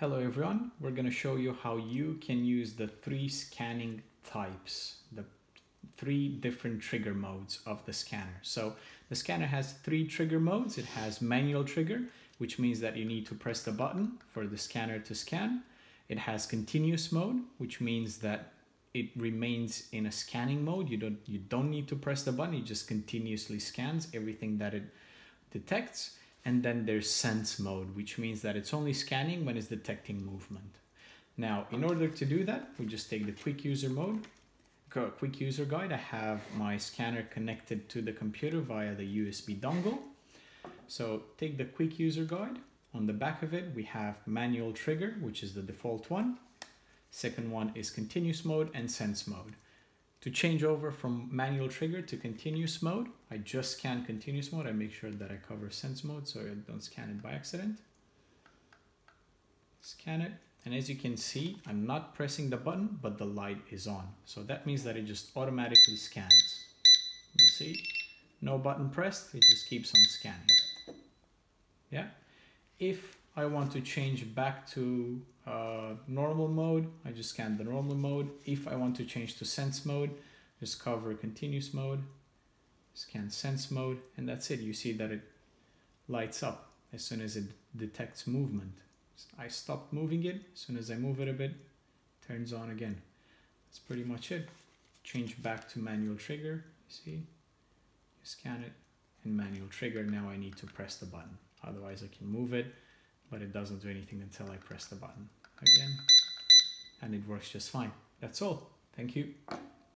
Hello everyone, we're going to show you how you can use the three scanning types, the three different trigger modes of the scanner. So the scanner has three trigger modes. It has manual trigger, which means that you need to press the button for the scanner to scan. It has continuous mode, which means that it remains in a scanning mode. You don't, you don't need to press the button, it just continuously scans everything that it detects. And then there's sense mode, which means that it's only scanning when it's detecting movement. Now, in order to do that, we just take the quick user mode, quick user guide. I have my scanner connected to the computer via the USB dongle. So take the quick user guide. On the back of it, we have manual trigger, which is the default one. Second one is continuous mode and sense mode. To change over from manual trigger to continuous mode, I just scan continuous mode. I make sure that I cover sense mode so I don't scan it by accident. Scan it. And as you can see, I'm not pressing the button, but the light is on. So that means that it just automatically scans. You see, no button pressed, it just keeps on scanning. Yeah. If I want to change back to uh, normal mode, I just scan the normal mode. If I want to change to sense mode, just cover continuous mode, scan sense mode, and that's it. You see that it lights up as soon as it detects movement. I stop moving it, as soon as I move it a bit, turns on again. That's pretty much it. Change back to manual trigger, you see? You scan it, and manual trigger, now I need to press the button. Otherwise I can move it, but it doesn't do anything until I press the button again and it works just fine. That's all. Thank you.